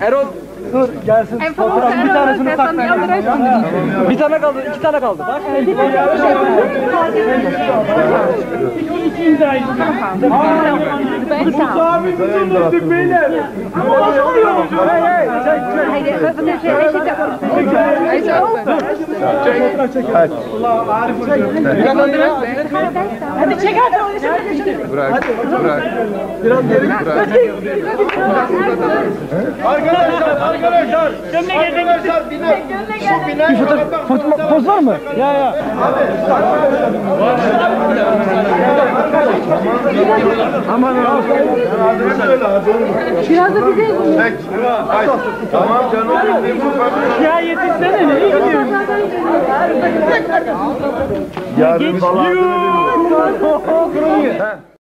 Erol Dur gelsin. En Fotoğraf favor bir tanesini yandırarsın. bir tane kaldı, iki tane kaldı. Bak. Ben sağ. Abi tutunduk beyler. Ama oluyor? Hadi çek hadi. Bırak, bırak. Biraz geri. Arkadaşlar, arkadaşlar. Arkadaşlar biner. Şu biner. Bir fotoğraf, fotoğraf poz var mı? Ya ya. Aman ya. Biraz da bize Ay, Tamam canım. Ya yetişsene ne gidiyorsun? Yarın. Yuuu.